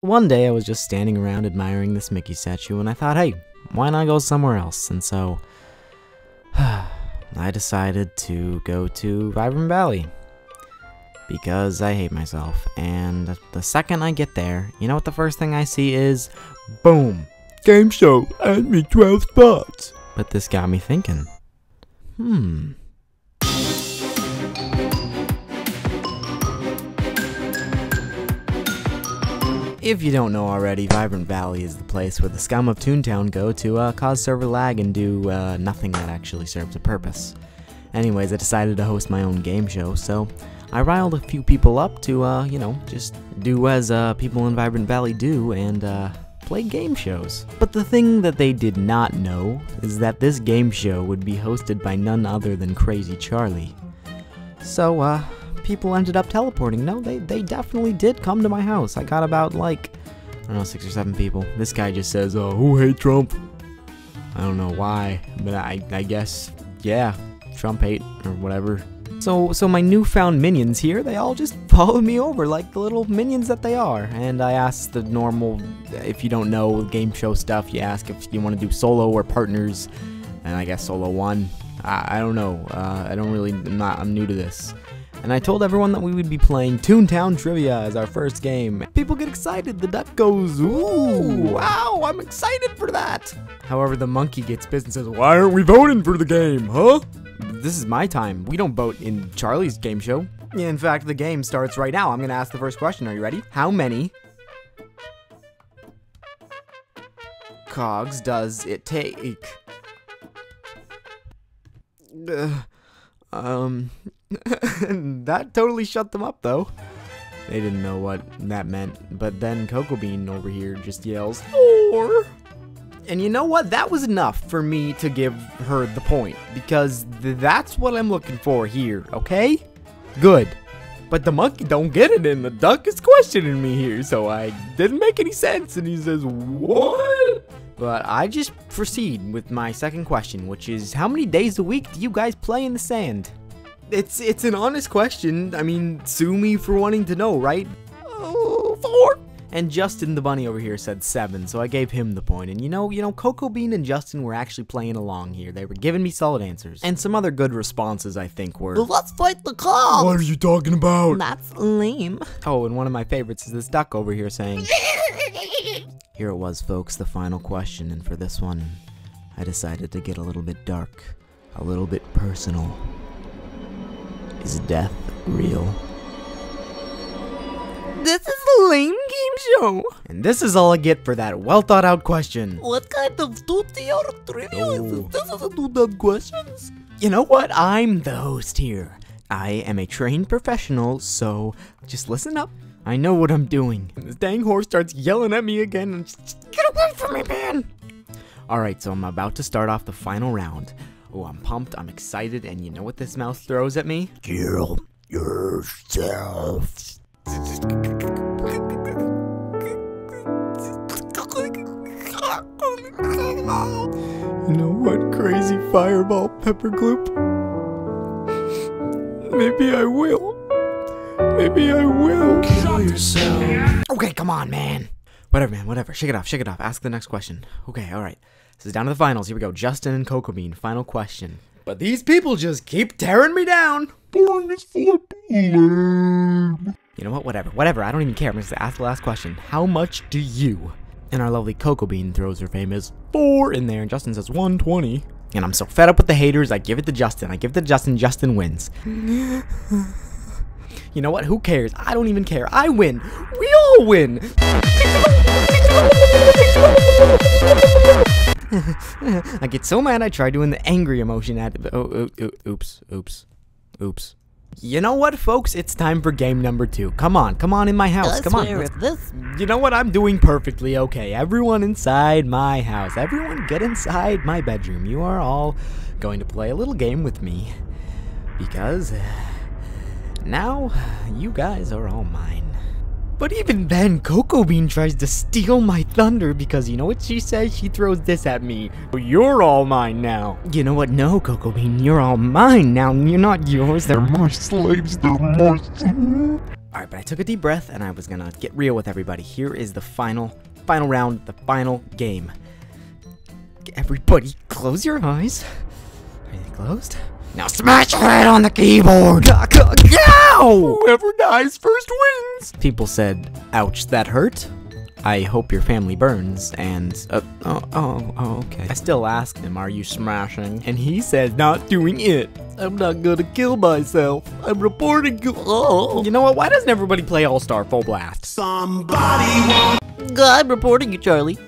One day I was just standing around admiring this Mickey statue and I thought, hey, why not go somewhere else? And so I decided to go to Vibrant Valley because I hate myself. And the second I get there, you know what the first thing I see is boom, game show, add me 12 spots. But this got me thinking, hmm. If you don't know already, Vibrant Valley is the place where the scum of Toontown go to uh, cause server lag and do uh, nothing that actually serves a purpose. Anyways, I decided to host my own game show, so I riled a few people up to, uh, you know, just do as uh, people in Vibrant Valley do and uh, play game shows. But the thing that they did not know is that this game show would be hosted by none other than Crazy Charlie. So, uh, people ended up teleporting. No, they, they definitely did come to my house. I got about, like, I don't know, six or seven people. This guy just says, oh, who hate Trump? I don't know why, but I, I guess, yeah, Trump hate or whatever. So, so my newfound minions here, they all just followed me over like the little minions that they are. And I asked the normal, if you don't know game show stuff, you ask if you want to do solo or partners. And I guess solo one. I, I don't know. Uh, I don't really, I'm not, I'm new to this and I told everyone that we would be playing Toontown Trivia as our first game. People get excited, the duck goes, ooh, wow, I'm excited for that. However, the monkey gets pissed and says, why aren't we voting for the game, huh? This is my time. We don't vote in Charlie's game show. In fact, the game starts right now. I'm gonna ask the first question. Are you ready? How many cogs does it take? Uh, um, that totally shut them up, though. They didn't know what that meant, but then Cocoa Bean over here just yells, Four! And you know what? That was enough for me to give her the point, because th that's what I'm looking for here, okay? Good. But the monkey don't get it, and the duck is questioning me here, so I didn't make any sense, and he says, What? But I just proceed with my second question, which is, how many days a week do you guys play in the sand? It's it's an honest question. I mean, sue me for wanting to know, right? Oh, four. And Justin the bunny over here said seven, so I gave him the point. And you know, you know, Cocoa Bean and Justin were actually playing along here. They were giving me solid answers. And some other good responses, I think, were Let's fight the cops! What are you talking about? That's lame. Oh, and one of my favorites is this duck over here saying Here it was, folks, the final question, and for this one, I decided to get a little bit dark, a little bit personal. Is death real? This is a lame game show. And this is all I get for that well thought out question. What kind of two-tier trivia is Oh. this? This is two dumb questions. You know what? I'm the host here. I am a trained professional, so just listen up. I know what I'm doing. And this dang horse starts yelling at me again and just, just get away from me, man! Alright, so I'm about to start off the final round. Oh, I'm pumped, I'm excited, and you know what this mouse throws at me? Kill yourself. You know what, crazy fireball pepper gloop? Maybe I will. Maybe I will. Kill yourself. Okay, come on, man. Whatever, man, whatever. Shake it off, shake it off. Ask the next question. Okay, alright. This is down to the finals. Here we go. Justin and Cocoa Bean, final question. But these people just keep tearing me down. Born is for bullet. You know what? Whatever. Whatever. I don't even care. I'm just gonna ask the last question. How much do you? And our lovely Cocoa Bean throws her famous four in there, and Justin says 120. And I'm so fed up with the haters, I give it to Justin. I give it to Justin. Justin wins. you know what? Who cares? I don't even care. I win. We all win. I get so mad I try doing the angry emotion at oh, oh, oh, oops, oops, oops. You know what, folks? It's time for game number two. Come on, come on in my house. I come on. let's- if this You know what? I'm doing perfectly okay. Everyone inside my house. Everyone get inside my bedroom. You are all going to play a little game with me. Because uh, now you guys are all mine. But even then, Coco Bean tries to steal my thunder because you know what she says? She throws this at me. You're all mine now. You know what? No, Coco Bean, you're all mine now. You're not yours. They're My slaves, they're my slaves. Alright, but I took a deep breath and I was gonna get real with everybody. Here is the final, final round, the final game. Everybody, close your eyes. Are they closed? Now smash your head on the keyboard! Go! Whoever dies first wins. People said, ouch, that hurt? I hope your family burns, and, uh, oh, oh, oh, okay. I still asked him, are you smashing? And he said, not doing it. I'm not gonna kill myself. I'm reporting. you. Oh. You know what, why doesn't everybody play All-Star Full Blast? Somebody! I'm reporting you, Charlie.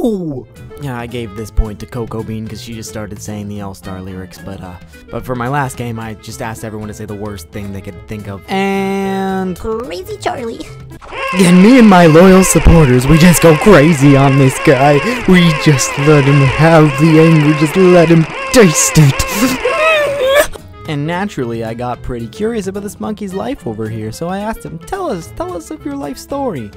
No! Yeah, I gave this point to Coco Bean because she just started saying the All-Star lyrics, but uh, but for my last game, I just asked everyone to say the worst thing they could think of, and Crazy Charlie. and me and my loyal supporters, we just go crazy on this guy. We just let him have the anger, just let him taste it. And naturally, I got pretty curious about this monkey's life over here, so I asked him, "Tell us, tell us of your life story."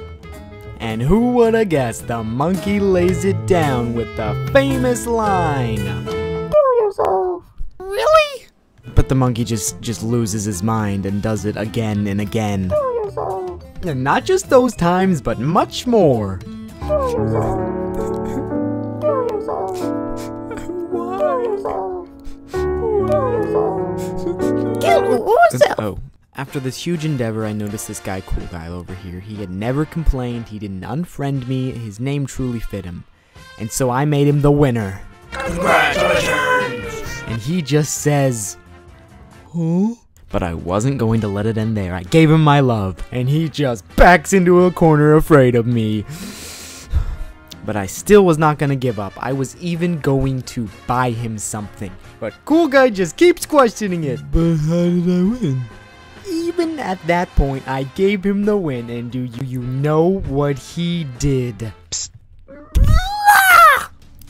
And who would have guessed the monkey lays it down with the famous line? Kill yourself. Really? But the monkey just just loses his mind and does it again and again. Kill And not just those times, but much more. Kill yourself. Oh. After this huge endeavor, I noticed this guy, cool guy over here. He had never complained, he didn't unfriend me, his name truly fit him. And so I made him the winner. Congratulations! And he just says, Huh? But I wasn't going to let it end there. I gave him my love, and he just backs into a corner afraid of me. But I still was not gonna give up. I was even going to buy him something. But cool guy just keeps questioning it. But how did I win? Even at that point, I gave him the win, and do you, you know what he did?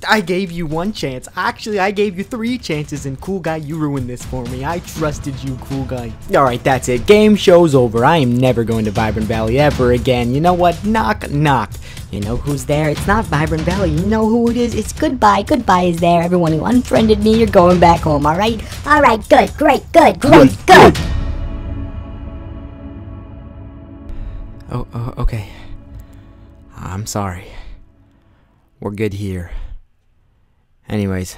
I gave you one chance. Actually, I gave you three chances, and cool guy, you ruined this for me. I trusted you, cool guy. Alright, that's it. Game show's over. I am never going to Vibrant Valley ever again. You know what? Knock, knock. You know who's there? It's not Vibrant Valley. You know who it is? It's Goodbye. Goodbye is there. Everyone who unfriended me, you're going back home, alright? Alright, good, great, good, great, good. Oh, I'm sorry. We're good here. Anyways,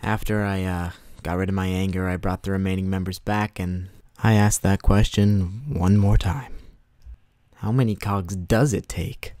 after I uh, got rid of my anger, I brought the remaining members back and I asked that question one more time. How many cogs does it take